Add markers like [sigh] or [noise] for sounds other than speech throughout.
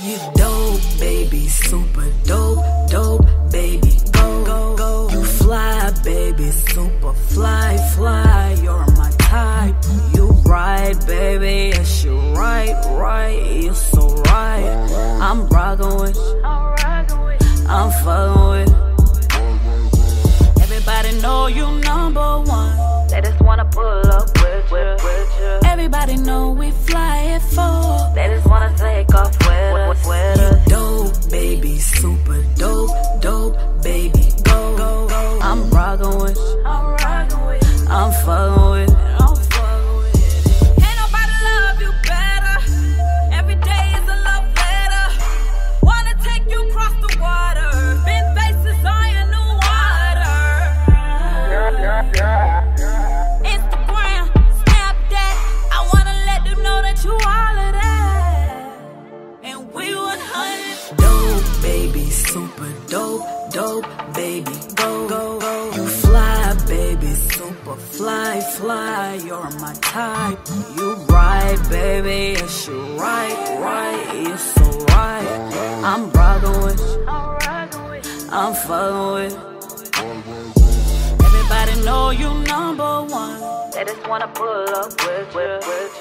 You dope, baby, super dope, dope, baby, go, go, go. You fly, baby, super fly, fly. You're my type. You right, baby, yes you right, right. You so right. I'm rockin' with, I'm fucking with. Everybody know you number one. They just wanna pull up with you. Everybody know we fly it for. They just wanna take off with us. You dope, baby, super dope, dope, baby, go, go, go. I'm rockin' with, I'm rockin' with, I'm fucking fly. You're my type. You right, baby, yes you right, right, you so right. I'm rockin' with, I'm fucking with. Everybody know you number one. They just wanna pull up with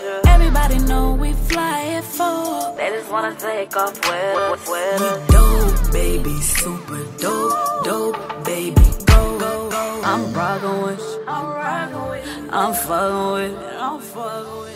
you. Everybody know we fly it for. They just wanna take off with us. You dope, baby, super dope, dope, I'm fucking with, I'm. Pull,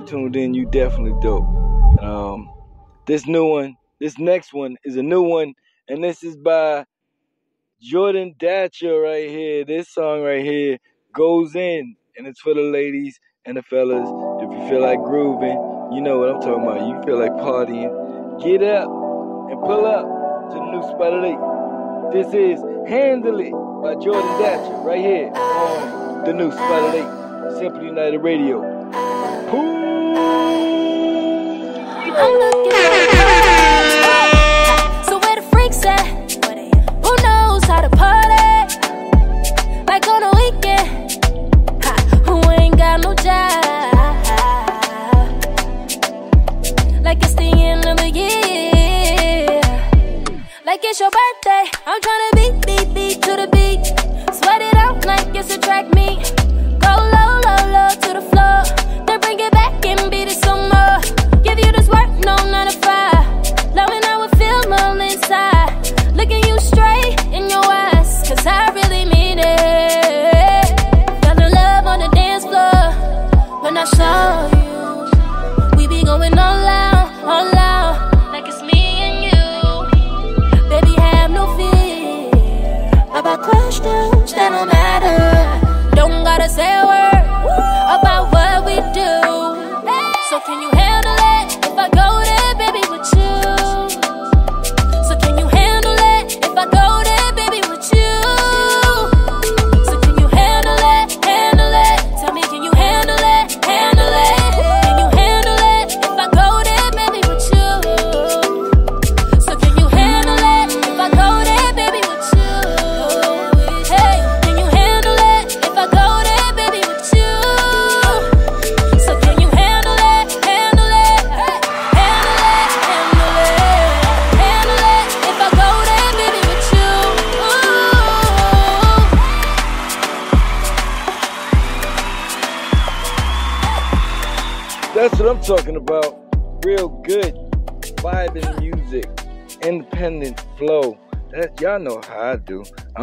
you tuned in, you definitely dope. Um, this new one, this next one is a new one, and this is by Jordan Datcher right here. This song right here goes in, and it's for the ladies and the fellas. If you feel like grooving, you know what I'm talking about. You feel like partying, get up and pull up to the new spot at 8. This is Handle It by Jordan Datcher right here on the new spot at 8, Simply United Radio. I'm looking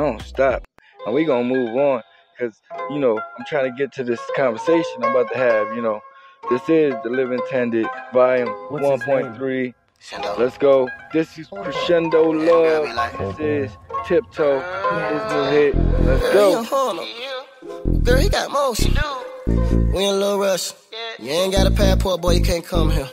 don't stop, and we gonna move on because you know I'm trying to get to this conversation I'm about to have. You know, this is the Live Intended Volume 1.3. Let's go. This is Crescendo Love. This is Tiptoe. This new hit. Let's go. Girl, he got motion. We in a little rush. You ain't got a passport, boy, you can't come here.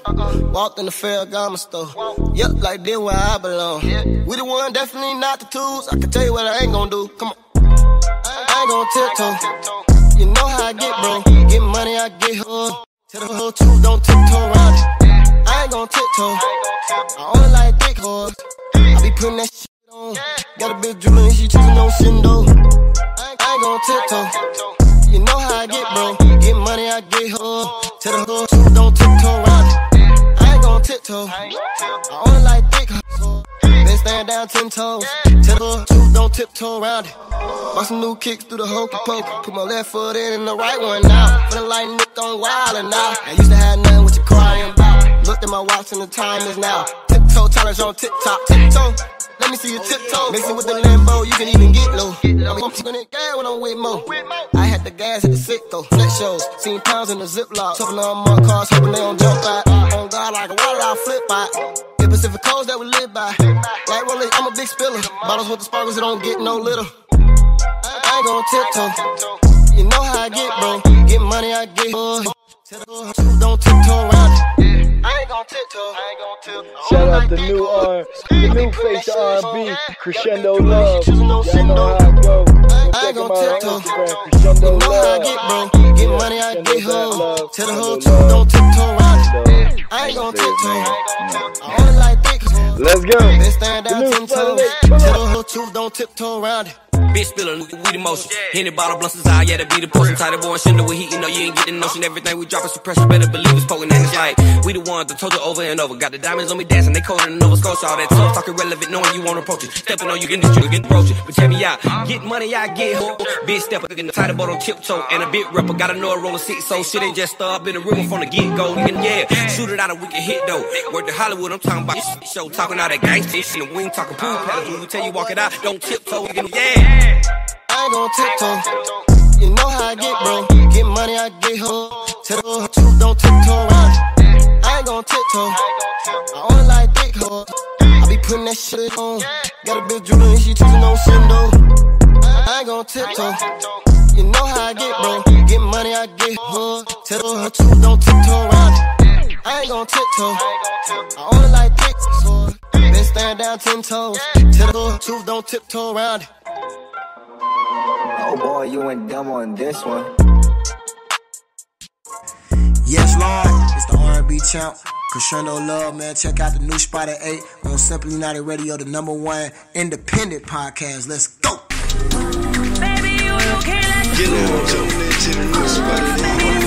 Walked in the Ferragamo store. Yup, like this where I belong. We the one, definitely not the twos. I can tell you what I ain't gonna do. Come on. I ain't gonna tiptoe. You know how I get, bro. Get money, I get hood. Tell the whole truth, don't tiptoe around it. I ain't gonna tiptoe. I only like thick hoes. I be putting that shit on. Got a bitch drooling, she choosing no shindo. I ain't gonna tiptoe. You know how I get hood. Tell the whole truth, don't tiptoe around it. I ain't gon' tiptoe. I only like thick hoes. Been stand down ten toes. Tell the whole truth, don't tiptoe around it. Bought some new kicks through the hokey pokey. Put my left foot in and the right one out. Feeling like Nick on wild and now. I used to have nothing what you crying about. Looked at my watch and the time is now. Tiptoe challenge on TikTok. Tiptoe. Let me see your tiptoe. Mixing with the Lambo, you can even get low. I'm pumping it gas when I'm with Mo. I had the gas at the sick though. Flex shows, seen pounds in the ziplock. Topping on more cars, hoping they don't jump out. On God, like a water, I'll flip out. The Pacific coast that we live by. Like rolling, I'm a big spiller. Bottles with the sparkles, it don't get no little. I ain't gon' tiptoe. You know how I get, bro. Get money, I get hood. Tell the truth, don't tiptoe around it. I ain't gon' tiptoe. I ain't gon' tiptoe. Shout out the new R, uh, the new face of R&B, Crescendo Love. Y'all know how I go. Go I ain't him gon' out on tiptoe. Instagram, You know how I get, bro. Get money, I get hood. Tell the whole truth, don't tiptoe around it. I ain't gon' tiptoe. I only like thick hoes. Let's go. Been stand The down new ten Spotted toes. Eight, come Tell the whole truth, don't tiptoe around it. Bitch spillin' weed emotion. Henny bottle blunts is out, yeah, that be the potion. Tight boy and with heat, you know you ain't get the notion. Everything we drop is suppressor, better believe it's poking. And it's like, we the ones that told you over and over. Got the diamonds on me dancing, they colder than Nova Scotia. All that tough talk irrelevant, knowing you won't approach it. Stepping on you, getting the get approach it. But check me out, get money, I get hooked. Big stepper, getting the tighter boat on tiptoe. And a big rapper, know a roll of six, so shit ain't just up in the room from the get go. And yeah, shoot it out a wicked hit though. Work to Hollywood, I'm talking about this show, talking all that gangsta shit. And we ain't talking pool paddles. When we tell you walk it out, don't tiptoe, yeah. I ain't gon' tiptoe. You know how I get, bro. Get money, I get hood. Tell the truth, don't tiptoe around. I ain't gon' tiptoe. I only like thick hoes. I be putting that shit on. Got a bitch drooling, she choosing no shindo. I ain't gon' tiptoe. You know how I get, bro. Get money, I get hood. Tell whole truth, don't tiptoe around. I ain't gon' tiptoe. I only like thick hoes. Been stand down ten toes. Tell whole truth, don't tiptoe around it. Oh boy, you went dumb on this one. Yes, Lord, it's the R&B champ. Crescendo Love, man. Check out the new spot at 8 on Simply United Radio, the number one independent podcast. Let's go. Baby, you don't care like You know I'm jumping into the new spot at eight.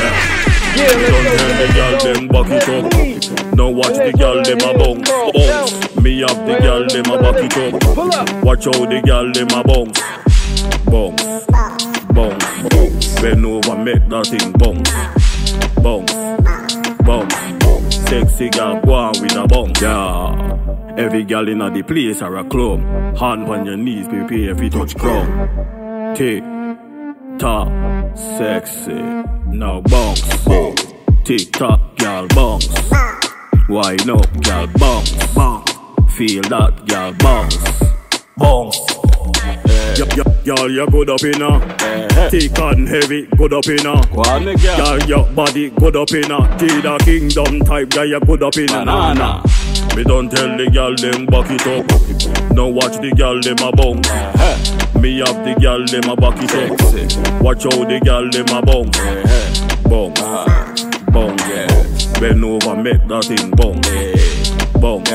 think Yeah, let's go. the girl them back it up. Now watch the girl them a bounce, bounce. Me have the girl them a back it up. Watch how the girl them a bounce, bounce, bounce, bounce. Bend over, make that thing bounce, bounce, bounce. Sexy girl, go on with a bounce, yeah. Every girl inna the place or a club, hand on your knees, prepare if you touch ground. Tick, tock, sexy, now bounce. Tick tock, girl, bounce. Wine up, girl, bounce. Feel that, girl, bounce. Bounce. Yo, Girl, you good up in a Thick and heavy, good up in a Girl, your body good up in a Tida Kingdom type, girl, you good up in a nah Me don't tell the girl them back it up. Now watch the girl them a bounce Me have the girl them a back it up. Watch how the girl them a bounce. Bounce. Bounce. Bend over, make that thing bounce. Bounce.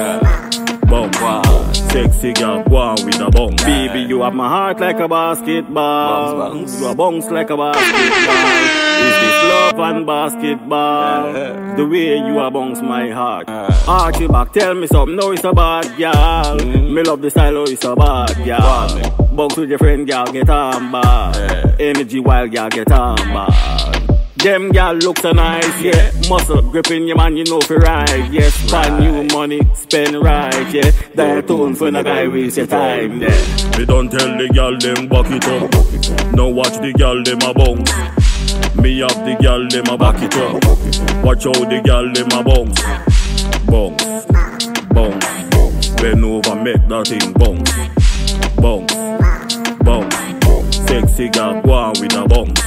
Bounce Sexy girl, go on with a bong. Baby, you have my heart like a basketball. Bounce, bounce. You a bounce like a basketball. Is this love and basketball? [laughs] The way you a bounce my heart. Ah. Arch you back, tell me something. No, it's a bad girl. Mm-hmm. Me love the style, oh, it's a bad girl. Bounce with your friend, girl, get on bad. Energy wild, girl, get on bad. Them gal look so nice, yeah. Muscle gripping your man, you know for right, yeah. Spend new money, spend right, yeah. Dial tone for no guy waste your time, yeah. Me don't tell the gal them back it up. Now watch the gal them a bounce. Me have the gal them a back it up. Watch how the gal them a bounce. Bounce, bounce, bend over, make that thing bounce. Bounce, bounce, sexy gal go on with a bounce.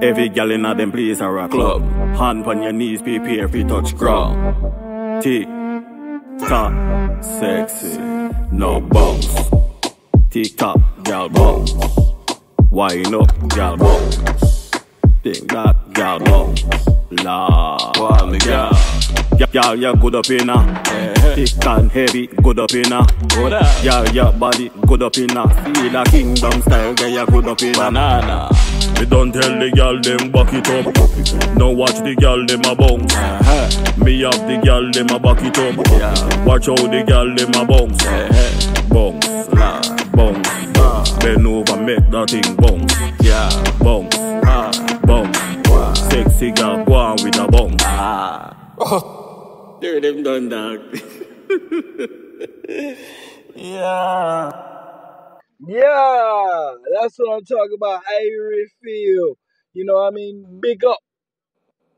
Every gal in a them place are a club. Hand on your knees, prepare fi touch ground. Tick tock, sexy, no bounce. Tick tock, gal bounce. Wind up, gal bounce. Think that gal bounce. La, me gal. Gal, you good up in a Thick and heavy, good up in up. Gal, your body good up in a Feel a kingdom style, girl, you good up in a Banana. Me don't tell the gal them back it up. Now watch the gal them a bounce. Uh-huh. Me have the gal them a back it up. Yeah. Watch how the gal them a bounce. Uh-huh. Bounce, Nah. bounce. Bend over, make that thing bounce. Yeah. Bounce, Ah. bounce. Sexy gal, go on with a bounce. Ah. There them done dog. [laughs] Yeah. Yeah, that's what I'm talking about. Really feel? You know what I mean? Big up,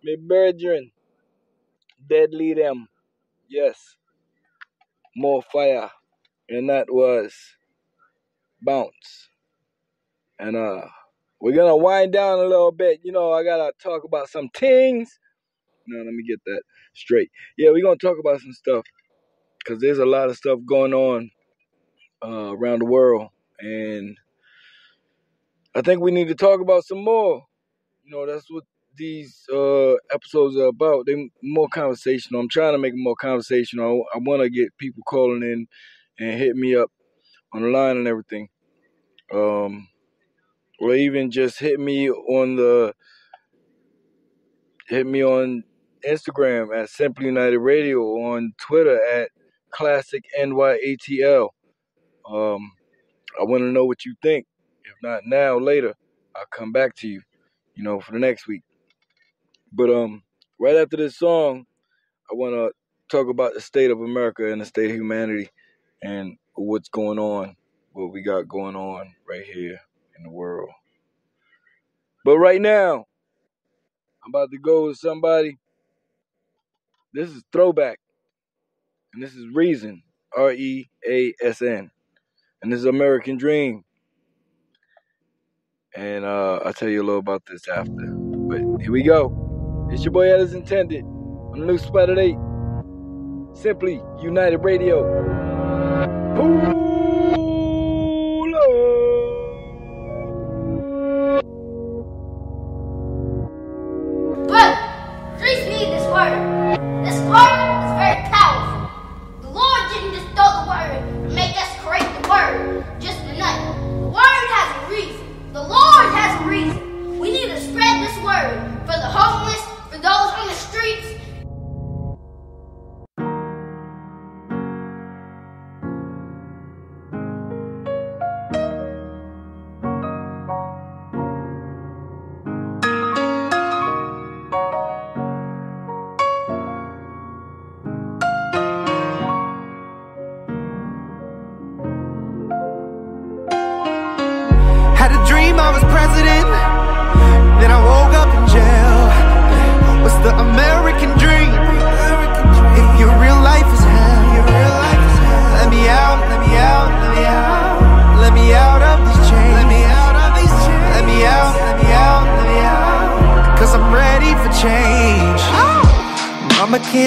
me brethren. Deadly them. Yes. More fire. And that was Bounce. And uh we're gonna wind down a little bit. You know, I gotta talk about some things. No, let me get that straight. Yeah, we're gonna talk about some stuff. Cause there's a lot of stuff going on uh, around the world, and I think we need to talk about some more. You know, that's what these uh, episodes are about. They more conversational. I'm trying to make them more conversational. I, I want to get people calling in and hit me up on the line and everything, um, or even just hit me on the hit me on Instagram at Simply United Radio, on Twitter at Classic NYATL. Um, I want to know what you think. If not now, later, I'll come back to you, you know, for the next week. But um, right after this song, I want to talk about the state of America and the state of humanity and what's going on, what we got going on right here in the world. But right now, I'm about to go with somebody. This is Throwback, and this is Reason, R E A S N, and this is American Dream. And uh, I'll tell you a little about this after. But here we go. It's your boy Ellis Intended on the new spot at 8. Simply United Radio. Pull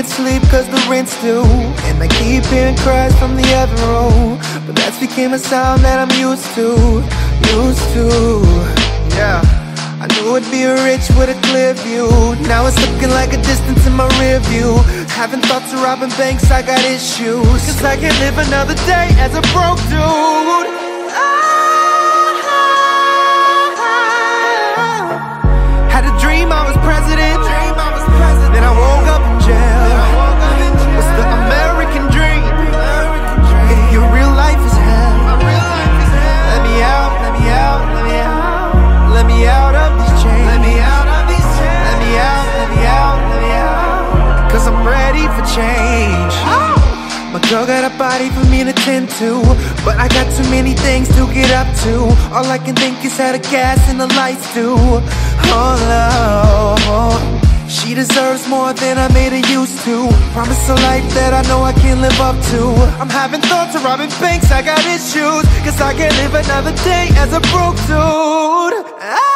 Can't sleep cause the rent's due And I keep hearing cries from the other room But that's became a sound that I'm used to Used to Yeah I knew I'd be rich with a clear view Now it's looking like a distance in my rear view Having thoughts of robbing banks, I got issues. Cause I can't live another day as a broke dude. Ah. Girl got a body for me to tend to. But I got too many things to get up to. All I can think is how the gas and the lights do. Oh, Lord. She deserves more than I made her used to. Promise a life that I know I can live up to. I'm having thoughts of robbing banks, I got issues. Cause I can't live another day as a broke dude. Ah.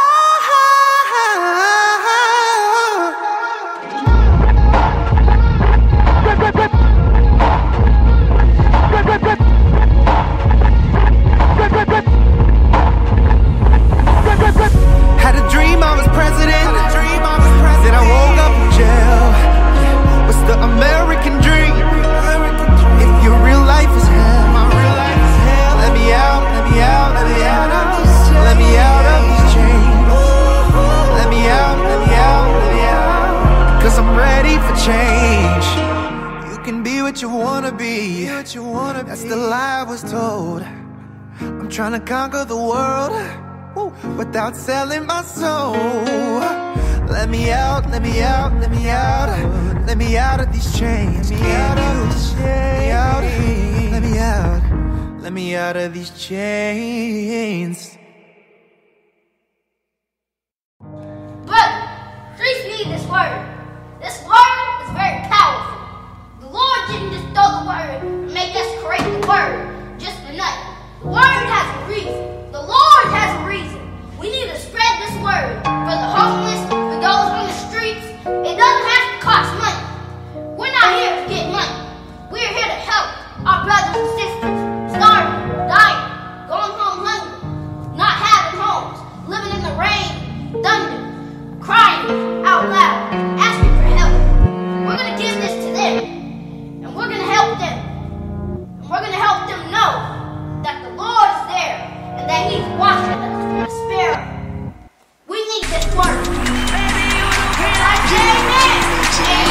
Trying to conquer the world without selling my soul. Let me out, let me out, let me out, let me out of these chains. Let me out of these chains. Let me out, let me out of these chains. Brother, streets need this word. This word is very powerful. The Lord didn't just throw the word and make us create the word just. The word has a reason. The Lord has a reason. We need to spread this word for the homeless, for those on the streets. It doesn't have to cost money. We're not here to get money. We're here to help our brothers and sisters starving, dying, going home hungry, not having homes, living in the rain, thunder, crying out loud, us sparrow. We need this amen? Amen.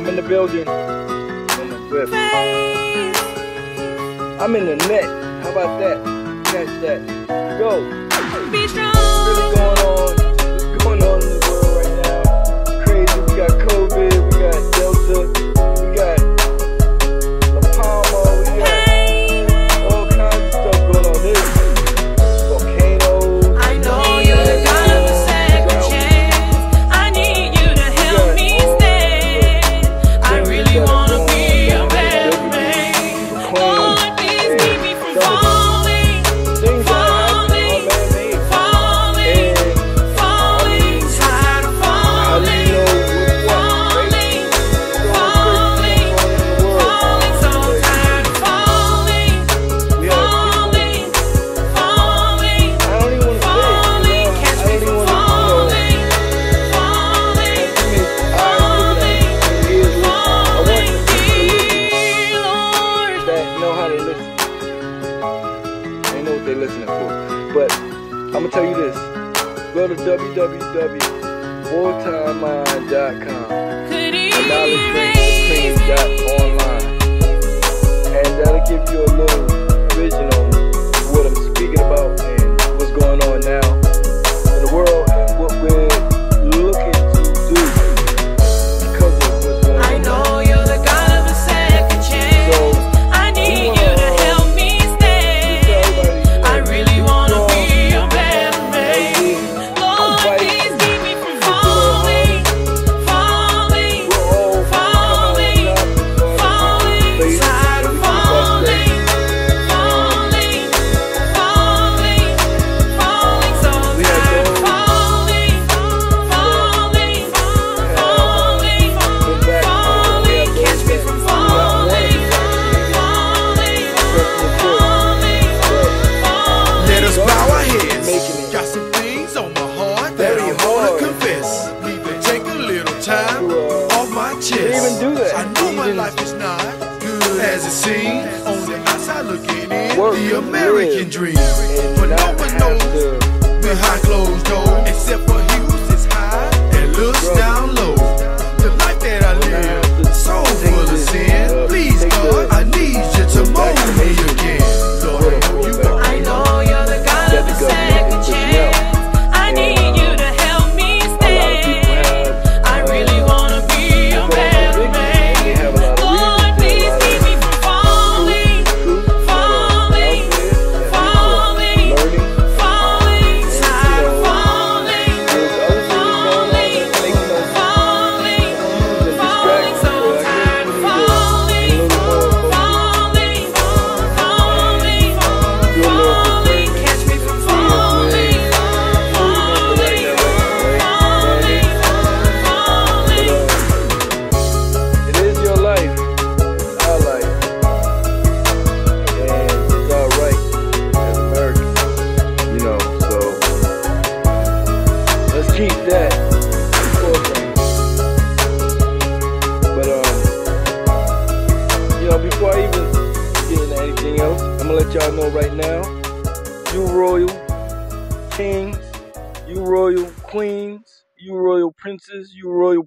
I'm in the building. On the whip. I'm in the net. How about that? Catch that. Go. Be strong. What's going on? What's going on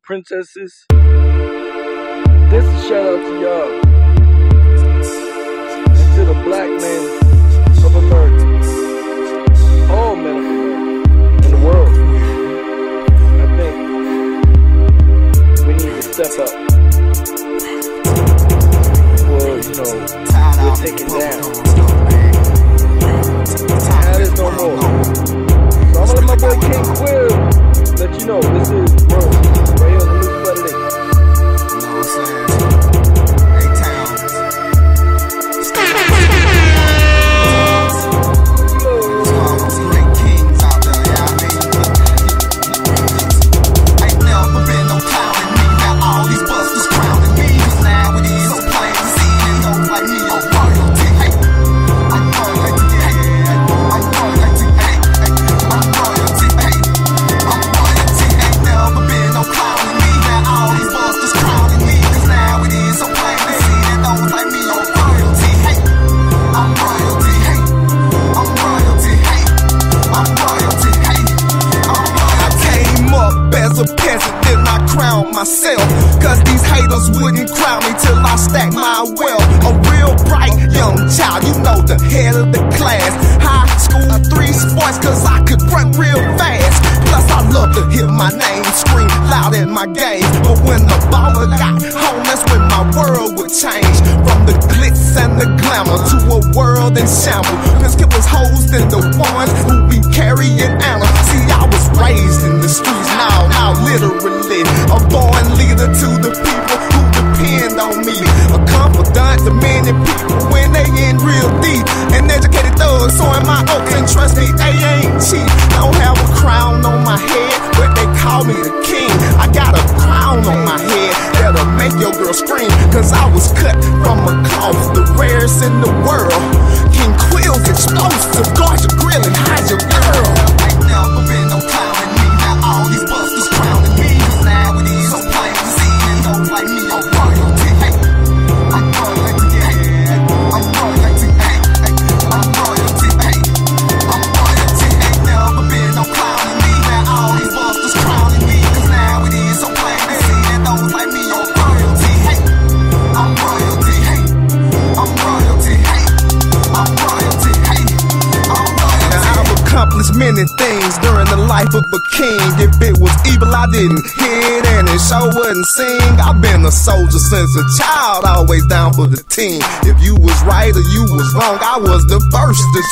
princesses. This is shout out to y'all and to the black men of America, all men of America in the world. I think we need to step up before you know we're taken down. Now there's no more. So I'm gonna let my boy King Quill let you know this is Word right here on the You know what I'm saying? Myself. Cause these haters wouldn't crown me till I stack my wealth. A real bright young child, you know the head of the class. High school, three sports, cause I could run real fast. Plus, I love to hear my name scream loud in my game. But when the baller got home, that's when my world would change. From the glitz and the glamour to a world in shambles.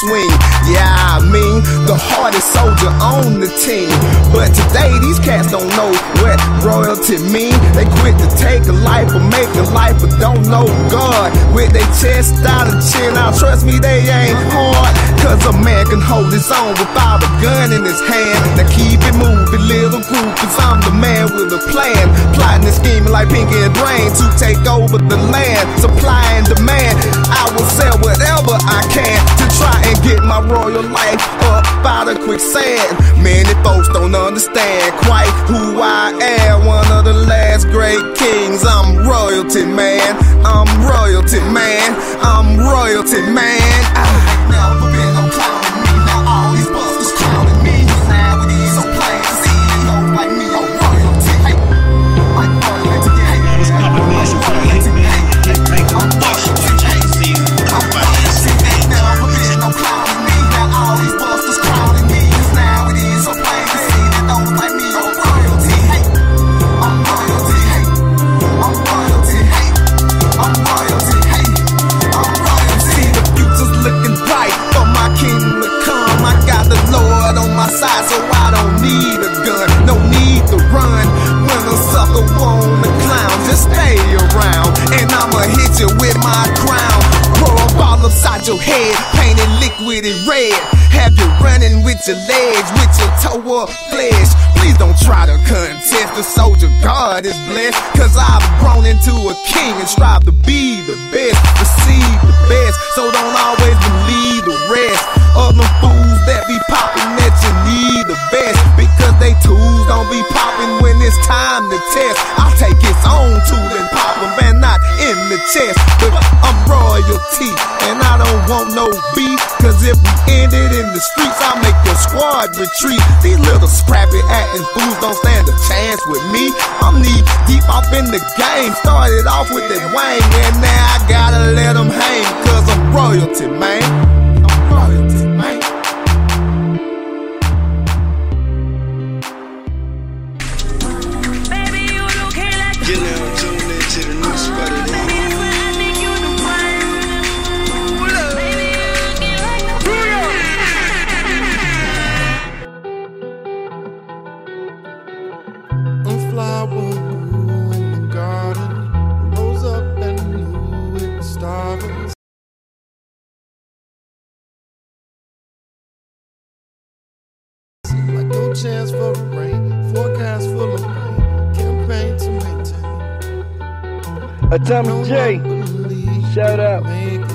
Swing. Yeah, I mean, the hardest soldier on the team. But today, these cats don't know what royalty mean. They quit to take a life or make a life, but don't know God. With their chest out and chin out, trust me, they ain't hard. Cause a man can hold his own without a gun in his hand. Now keep it moving, little group, cause I'm the man with a plan. Plotting and scheming like Pinky and Brain to take over the land. Supply and demand. I will sell whatever I can Try and get my royal life up out of quicksand. Many folks don't understand quite who I am. One of the last great kings. I'm royalty, man. I'm royalty, man. I'm royalty, man. I never your head, painted liquid and red. Have you running with your legs, with your toe up flesh. Please don't try to contest, the soldier God is blessed. Cause I've grown into a king and strive to be the best, receive the best. So don't always believe the rest of them fools that be popping that you need the best. Because they tools don't be popping when it's time to test. I take its own tool and pop them in the chest, but I'm royalty. And I don't want no beef, cause if we end it in the streets, I make your squad retreat. These little scrappy acting fools don't stand a chance with me. I'm knee deep off in the game, started off with that wang, and now I gotta let them hang, cause I'm royalty, man. Atomic J. Shout out.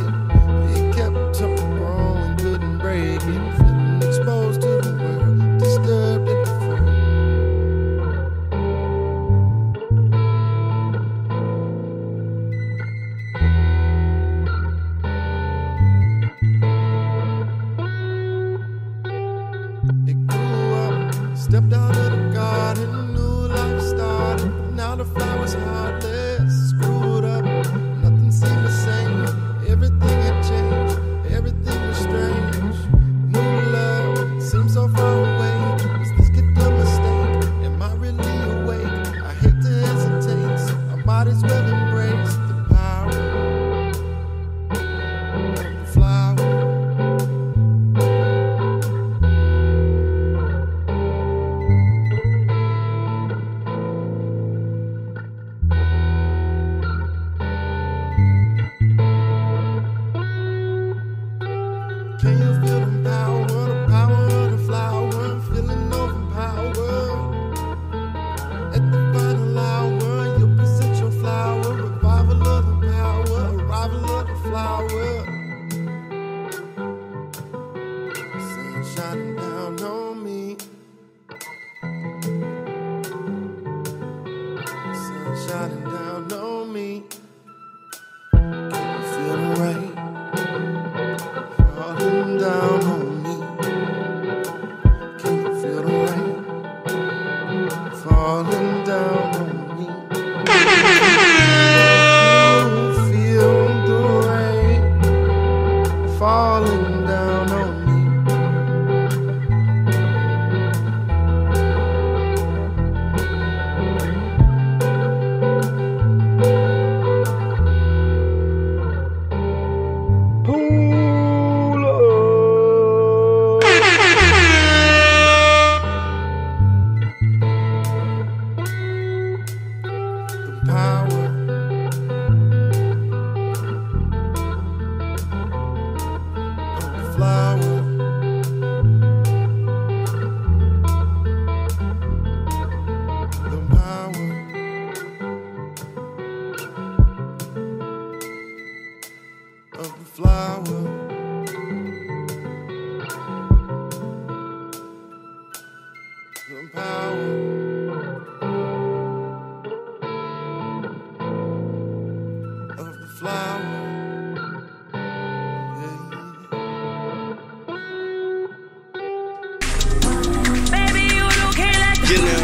Get in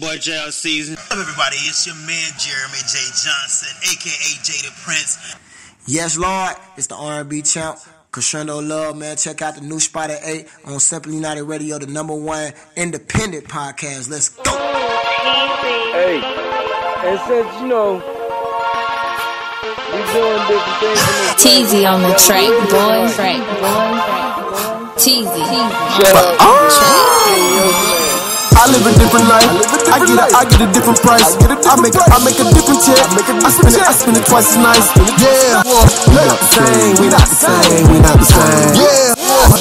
Boy, it's JL Season. What's up, everybody? It's your man Jeremy J. Johnson, aka J the Prince. Yes, Lord, it's the R&B champ. Crescendo Love, man. Check out the new spot at 8 on Simply United Radio, the number one independent podcast. Let's go. Hey, and since you know we doing different things this Teasy on the track, boy. Track, boy. Teasy on the track. I live a different life. I get a, I get a different price. I make a, I make a different check. I spend it, I spend it twice as nice. Yeah, we not the same. We not the same. We not the same. Yeah,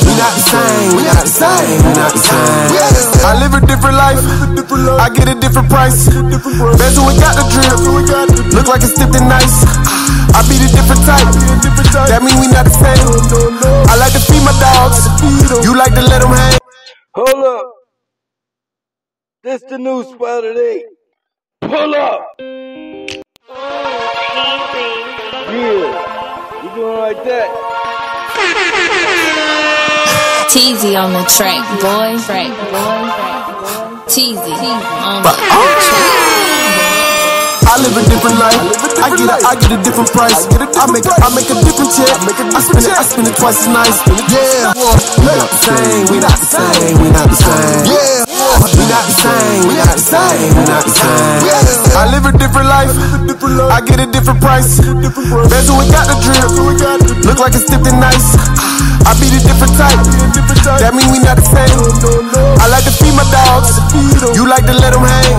we not the same. We not the same. We not the same. I live a different life. I get a different price. Bezel we got the drip. Look like it's dipped in nice. I beat a different type. That mean we not the same. I like to feed my dogs. You like to let them hang. Hold up. This the new spot at 8. Pull up. Yeah. You doing like that? Teasy on the track, boy. Track, boy. Teasy on the track. I live a different life. I get a, I get a different price. I make a, I make a different check. I spend it, I spend it twice as nice. Yeah, we not the same. We not the same. We not the same. Yeah, we not the same. We not the same. We not the same. I live a different life. I get a different price. Bezel we got the drip. Look like it's dipped in nice. I beat a different type. That mean we not the same. I like to feed my dogs. You like to let them hang.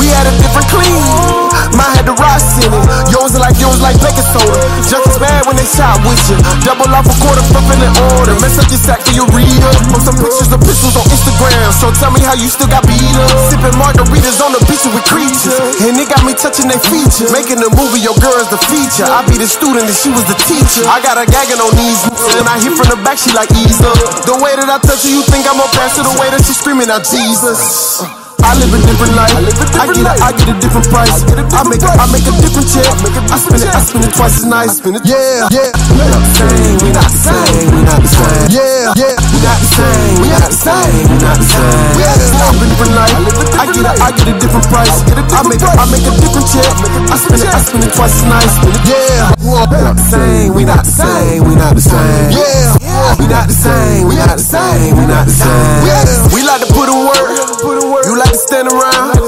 We had a different clean. Mine had the rocks in it. Yours like yours like baking soda. Just as bad when they shot with you. Double off a quarter, flipping in order. Mess up your sack for your reader. Post some pictures of pistols on Instagram. So tell me how you still got beat up. Sipping margaritas on the beach with creatures. And it got me touching their features. Making a movie, your girl's the feature. I be the student and she was the teacher. I got her gagging on these. And I hit from the back, she like ease up. The way that I touch her, you think I'm pass her the way that she screaming out Jesus. I live a different life. I get a, I get a different price. I make a, I make a different check. I spend it, I spend it twice as nice. Yeah, yeah. We not the same. We not the same. We not the same. Yeah, yeah. We not the same. We not the same. We not the same. We not the same. I live a different life. I get a, I get a different price. I make a, I make a different check. I spend it, I spend it twice as nice. Yeah. We not the same. We not the same. We not the same. Yeah. We not the same. We not the same. We not the same. We like to put in work. You like to stand around.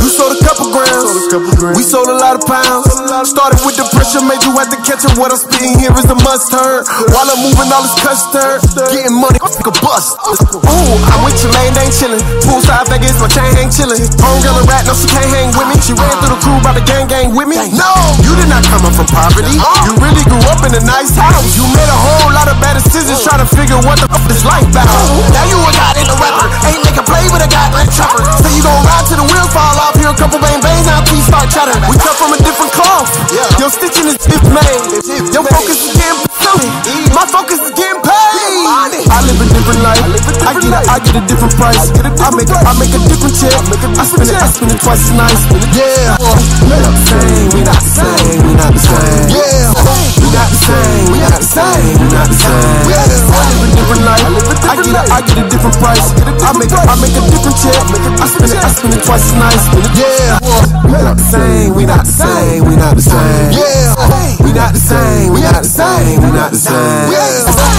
You sold a couple grams. We sold a lot of pounds. Started with depression, made you have to catch up. What I'm spitting here is a must turn. While I'm moving all this custard, getting money like a bust. Ooh, I'm with your main ain't chillin'. Poolside Vegas, my chain ain't chillin'. Homegirl a rat, no, she can't hang with me. She ran through the crew by the gang gang with me. No, you did not come up from poverty. Uh-huh. You really grew up in a nice house. You made a whole lot of bad decisions uh-huh. trying to figure what the fuck this life about. Now you a goddamn rapper. Ain't nigga play with a goddamn chopper. Say you gon' ride till the wheels fall off. Here a couple bang bangs, now teeth start chattering. We cut from a different cloth. Your stitching is is made. Your focus is getting pursued. My focus is getting paid. I live a different life. I get a, I get a different price. I make a, I make a different check. I spend it, I spend it twice as nice. Yeah. We not the same. We not the same. We not the same. Yeah. We not the same. We not the same. We not the same. I live a different life. I get a, I get a different price. I make a, I make a different check. I spend it, I spend it twice as nice. Yeah. We not the same. We not the same. We not the same. Yeah. We not the same. We not the same. We not the same. Yeah.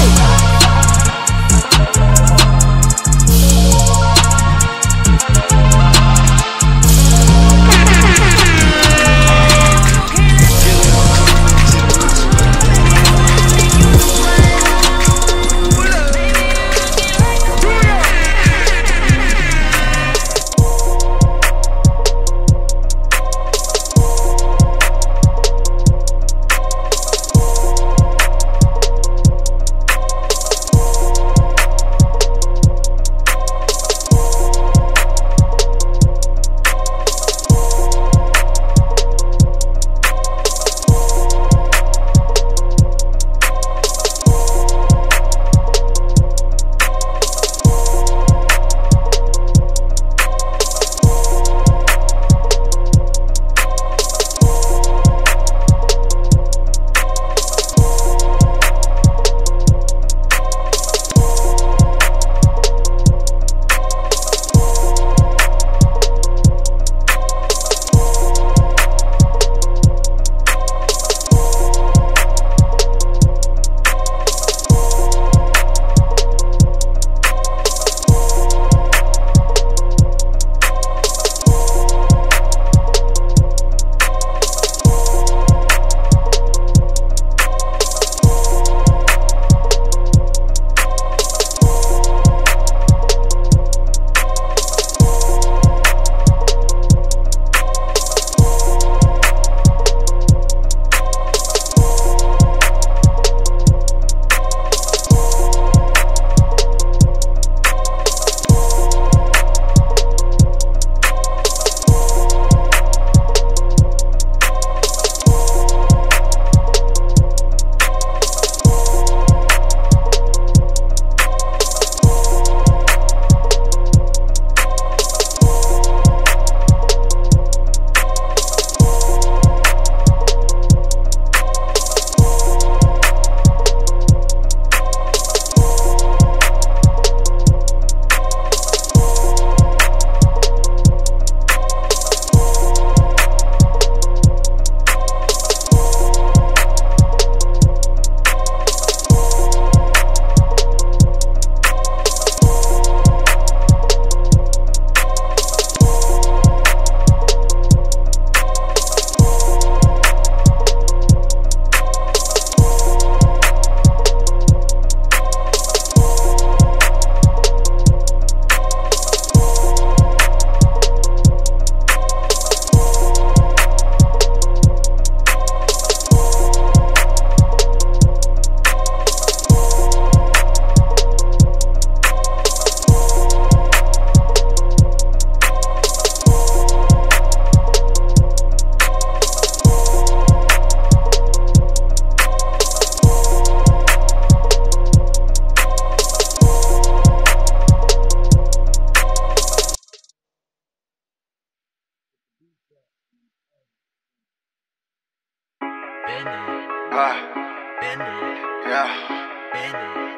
Yeah.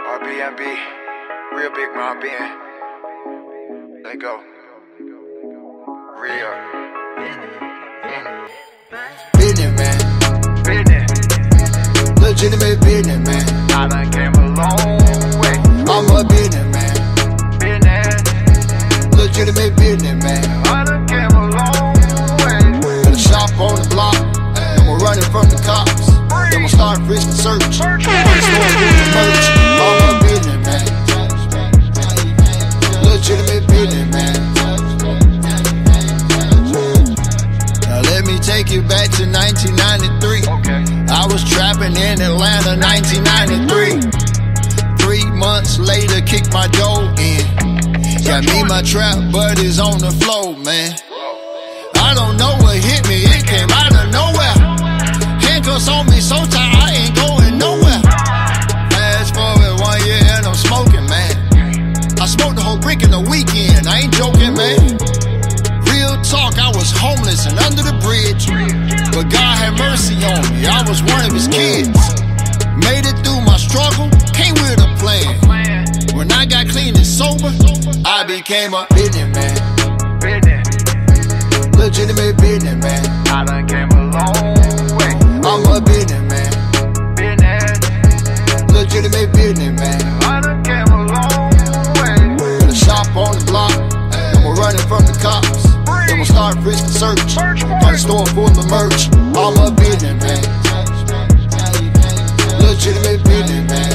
R B N B, Real big mom bend. Let go. Real. Bend it. Man. Bend. Legitimate business, man. I done came a long way. I'm a business, man. Business. Legitimate business, man. I done came a long way. At a shop on the block, and we're running from the cops. Start risk and search. On the the merch. I'm business man. Legitimate business man. Now let me take you back to 1993. I was trapping in Atlanta 1993. Three months later, kicked my dough in. Got me my trap buddies on the floor, man. Handcuffs on me so tight, I ain't going nowhere. Fast forward one year and I'm smoking, man. I smoked the whole brick in the weekend, I ain't joking, man. Real talk, I was homeless and under the bridge. But God had mercy on me, I was one of his kids. Made it through my struggle, came with a plan. When I got clean and sober, I became a business man. Legitimate business man. I done came a long way. I'm a business man. Business. Legitimate business man. I done came a long way. Got a shop on the block. And we're running from the cops. Then we'll start risk and search. Got a store full of merch. I'm a business man. Legitimate business man.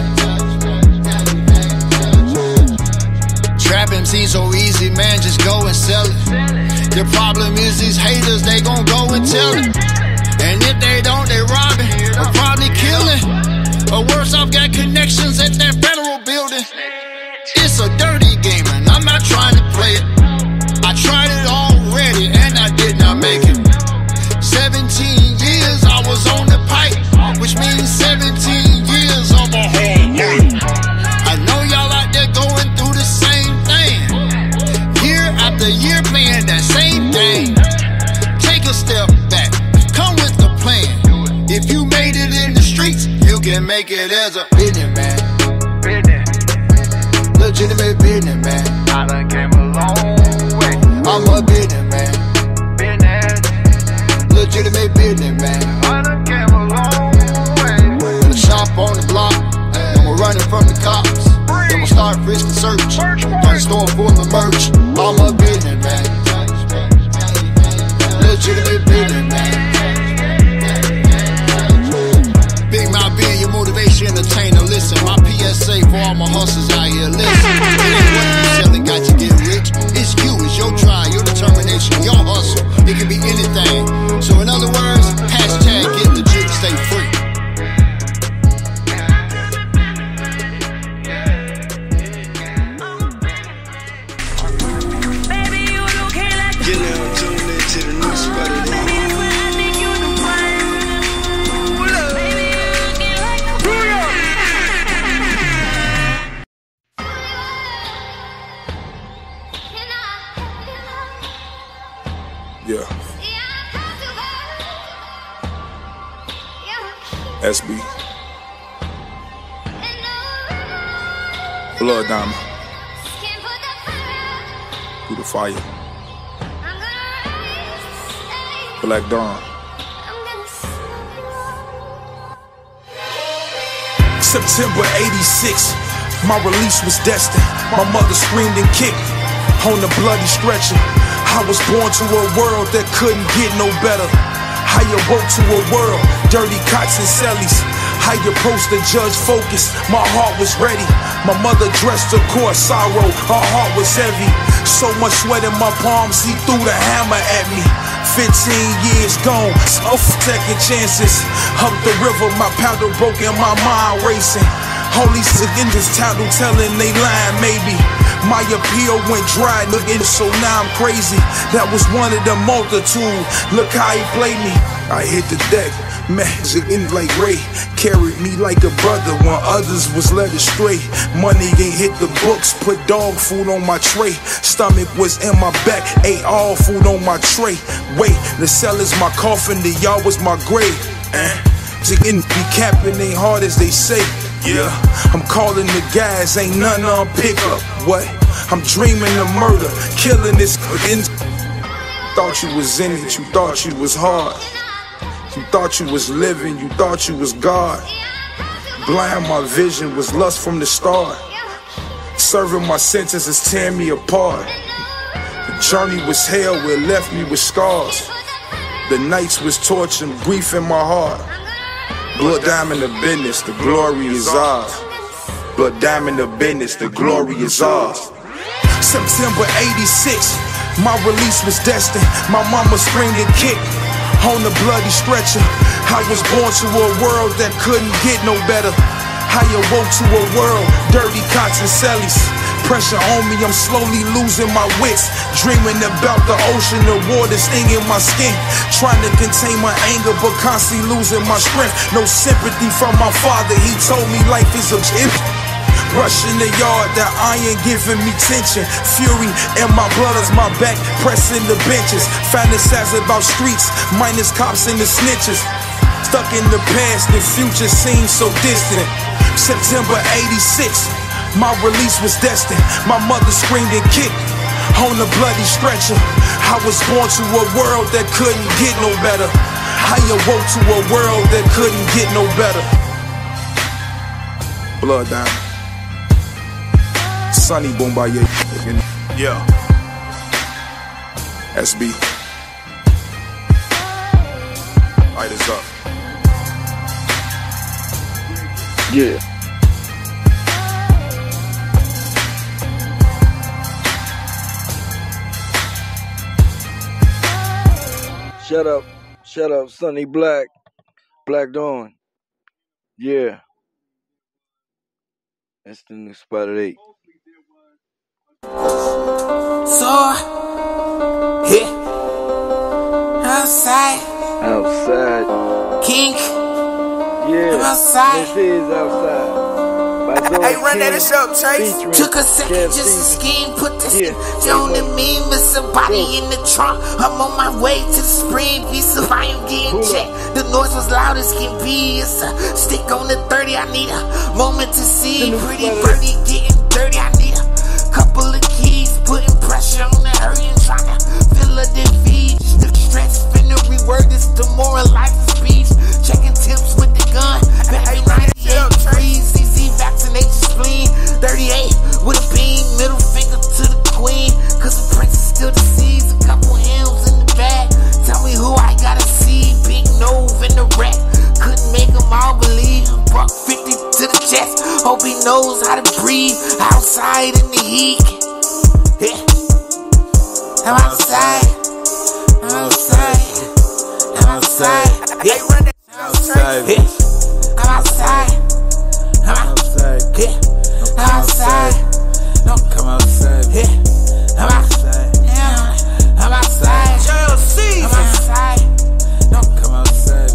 Trapping seems so easy, man. Just go and sell it. The problem is these haters, they gon' go and tell it. If they don't, they robbing or probably killing. Or worse, I've got connections at that federal building. It's a dirty game, and I'm not trying to play it. Can make it as a business man. Business. Legitimate business man. I done came a long way. I'm a business man. Business. Legitimate business man. I done came a long way. Got a shop on the block. And we're running from the cops. Then we'll start risk and search. Got store full of merch. I'm a business entertainer. Listen, my PSA for all my hustlers out here. Listen, what you selling got you get rich. It's you, it's your try, your determination, your hustle. It can be anything. So in other words, Yeah. SB. Blood diamond. Through the fire. Black Dawn. September 86, my release was destined. My mother screamed and kicked on the bloody stretcher. I was born to a world that couldn't get no better. I awoke to a world, dirty cots and cellies. I approached the judge focused, my heart was ready. My mother dressed her court sorrow, her heart was heavy. So much sweat in my palms, he threw the hammer at me. 15 years gone, so second chances. Up the river, my paddle broke and my mind racing. Holy in this title telling they lying, maybe. My appeal went dry, looking so now I'm crazy. That was one of the multitude. Look how he played me. I hit the deck, magic in like Ray. Carried me like a brother when others was led astray. Money ain't hit the books, put dog food on my tray. Stomach was in my back, ate all food on my tray. Wait, the cell is my coffin, the y'all was my grave. Eh. Chicken be capping ain't hard as they say. Yeah, I'm calling the guys, ain't none on pickup. What? I'm dreaming of murder, killing this. Thought you was in it, you thought you was hard. You thought you was living, you thought you was God. Blind, my vision was lust from the start. Serving my sentences tearing me apart. The journey was hell, where left me with scars. The nights was torture grief in my heart. Blood diamond the business, the glory is ours. Blood diamond the business, the glory is ours. September 86, my release was destined. My mama screamed and kicked on the bloody stretcher. I was born to a world that couldn't get no better. I awoke to a world, dirty cots and cellies. Pressure on me, I'm slowly losing my wits. Dreaming about the ocean, the water stinging my skin. Trying to contain my anger, but constantly losing my strength. No sympathy from my father, he told me life is a gift. Rush in the yard, the iron giving me tension. Fury in my blood as my back pressing the benches. Fantasize about streets, minus cops and the snitches. Stuck in the past, the future seems so distant. September 86, my release was destined. My mother screamed and kicked on the bloody stretcher. I was born to a world that couldn't get no better. I awoke to a world that couldn't get no better. Blood diamond. Sunny Bombaye. Yeah. SB. Light is up. Yeah. Shut up. Shut up, Sonny Black. Black Dawn. Yeah. That's the new spot at 8. So, yeah, outside, Outside. kink, Yeah. I'm outside. This is outside. Hey, run that shit up, Chase. Took a second just to scheme, put this Yeah. on the me, miss somebody in the trunk. I'm on my way to the spring, piece of I am getting checked. The noise was loud as can be. It's a stick on the 30. I need a moment to see. Pretty birdie getting dirty. I need a couple of keys, putting pressure on the hurry and trying to fill a defeat. The stress finna reword this to more life speech. Checking tips with the gun. Baby, 98 degrees, easy vaccination spleen. 38 with a beam, middle finger to the queen. Cause the prince is still deceased. A couple M's in the bag. Tell me who I gotta see. Big Nove in the rack. Couldn't make them all believe. Buck 50 to the chest. Hope he knows how to breathe outside in the heat. Yeah. I'm outside. I'm outside. I'm outside. Yeah. I'm outside. Yeah. I'm outside. I'm outside. Yeah. I'm outside. No, come outside. Yeah. I'm outside. I'm outside. JLC. I'm outside.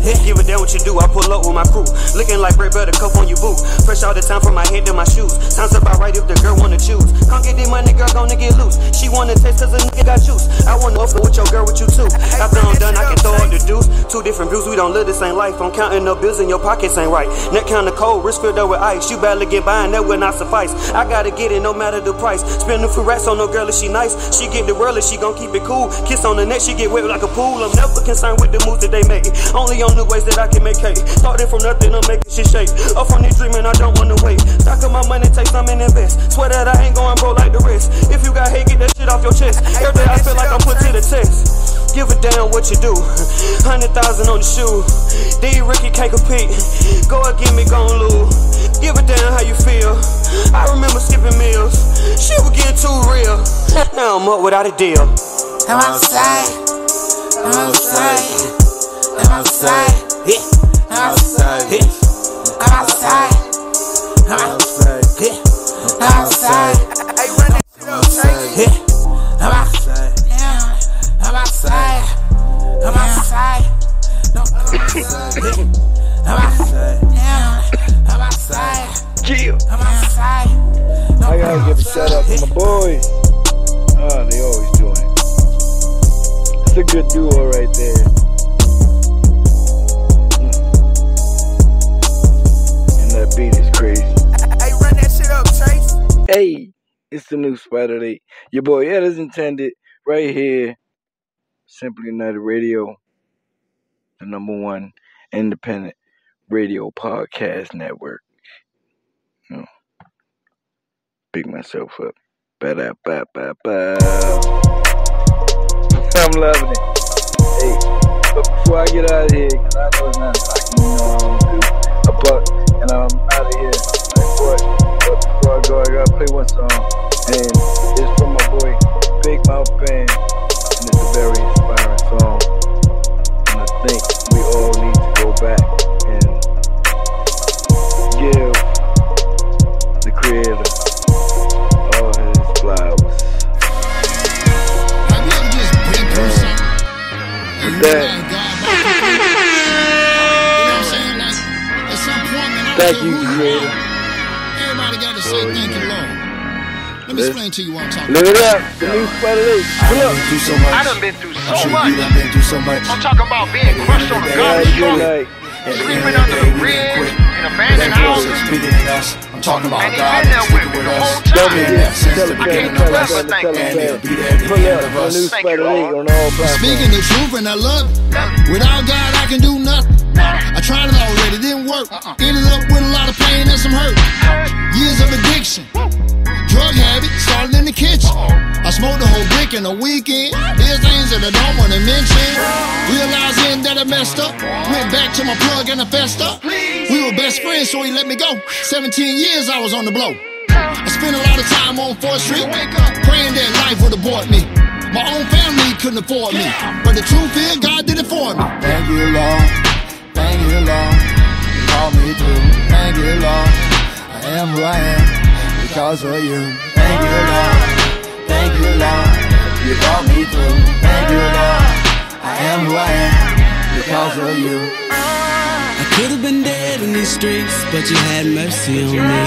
Come. Yeah. Give a damn what you do, I pull up with my crew. Looking like Bray Better cup on your boot. Fresh all the time from my head to my shoes. Sounds about right if the girl wanna choose. Can't get this money, girl, gonna get loose. She wanna taste cause a nigga got juice. I wanna offer with your girl, with you too. After I'm done, I can throw up the deuce. Two different views, we don't live the same life. I'm counting up bills and your pockets ain't right. Neck kinda cold, wrist filled up with ice. You better get by and that will not suffice. I gotta get it no matter the price. Spend a few on no girl if she nice. She get the world if she gon' keep it cool. Kiss on the neck, she get wet like a pool. I'm never concerned with the moves that they make. Only on the ways that I can make cake. Started from nothing, I'm making shit shake. Up from this dreaming, I don't wanna wait. Stack up my money, take some and invest. Swear that I ain't going broke like the rest. If you got hate, get that shit off your chest. Every day I feel like I'm put to the test. Give a damn what you do. Hundred thousand on the shoe. D Ricky can't compete. Go again, me gon' lose. Give a damn how you feel. I remember skipping meals. Shit was getting too real. Now I'm up without a deal. I'm outside. I'm outside. I'm outside. Yeah. I'm outside. Yeah. I'm outside. I'm outside. Yeah. I'm outside. I'm outside. Yeah. I'm outside. Yeah. I'm outside. I'm outside. No, I'm outside. Yeah. I'm outside. Yeah. I'm outside. Yeah. I'm outside. I gotta give a shout out to my boys. Ah, they always doing it. It's a good duo right there. Hey, it's the new spot at 8. Your boy Ed is intended right here. Simply United Radio, the number one independent radio podcast network. You know, pick myself up. Ba ba ba ba. I'm loving it. Hey, but before I get out of here, cause I know it's not like you know I'm gonna do a buck, and I'm out of here. Like but before I go, I gotta play one song, and it's from my boy Big Mouth Band, and it's a very inspiring song. And I think we all need to go back and give the creator all his flowers. With that, thank you, creator. Let me explain to you what I'm talking Live it about. up, the new spot at 8. Pull up. Through so much. I done been through I'm so sure much. you done been through so much. I'm talking about being crushed on a Good garbage truck, sleeping under the bridge, in abandoned houses. bigger than us. I'm talking about And he God been there with sticking me with the us. whole time. Don't be in sense Tell that a beginning fan, tell of a us. fan, tell a And he'll be there at the end of us. new spot at 8 on all platforms. Speaking the truth and I love it. Without God, I can do nothing. I tried it already, didn't work. Uh-uh. Ended up with a lot of pain and some hurt. Years of addiction. Drug habit started in the kitchen. I smoked a whole brick in a weekend. There's things that I don't wanna mention. Realizing that I messed up. Went back to my plug and I fessed up. We were best friends, so he let me go. [sighs] 17 years I was on the blow. Uh-huh. I spent a lot of time on 4th Street, praying that life would abort me. My own family couldn't afford me, but the truth is, God did it for me. Thank you, Lord. Thank you, Lord. You brought me through. Thank you, Lord. I am who I am because of you. Thank you, Lord. Thank you, Lord. You brought me through. Thank you, Lord. I am who I am because of you. I could have been dead in these streets, but you had mercy on me.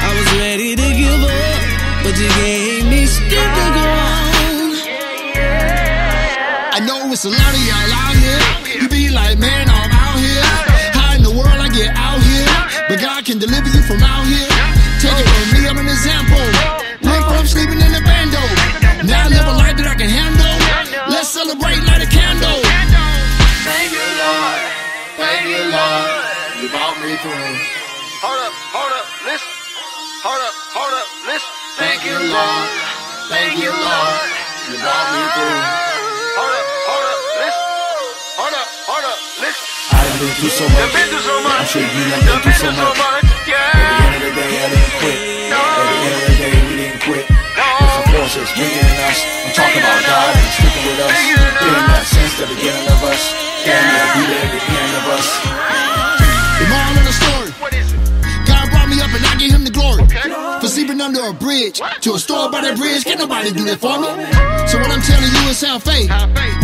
I was ready to give up, but you gave me strength to go on. I know it's a lot of y'all out here. You be like, man, deliver you from out here. Take it from me, I'm an example. Went from sleeping in the bando. Now I live a life that I can handle. Let's celebrate, light a candle. Thank you, Lord. Thank you, Lord. You brought me through. Hold up, hold up, listen. Hold up, hold up, listen. Thank you, Lord. Thank you, Lord. You brought me through. Been through so much. Done been through so much. I'm sure you done been through so much. At the end of the day, I didn't quit. At the end of the day, we didn't quit. There's a force that's bigger than us. I'm talking about God and sticking with us. In that sense, the beginning of us. And He'll be there at the end of us. Up and I give Him the glory. For sleeping under a bridge to a store by that bridge. Can't nobody do that for me. So what I'm telling you is have faith.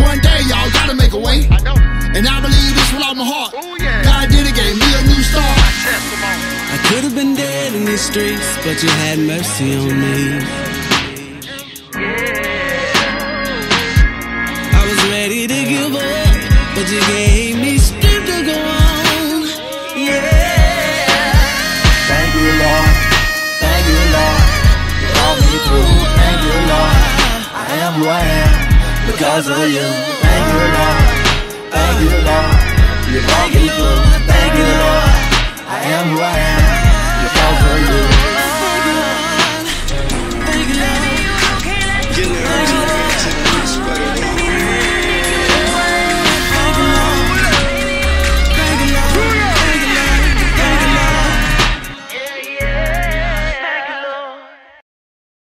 One day, y'all gotta make a way. And I believe this with all my heart. Oh, God did it, gave me a new start. I could have been dead in these streets, but you had mercy on me. I was ready to give up, but you gave me strength to go on. Yeah. Thank you, Lord. Thank you, Lord. You brought me through. Thank you, Lord. I am who I am because of you. Thank you, Lord. Thank you, Lord. You brought me through. Thank you, Lord. I am who I am because of you.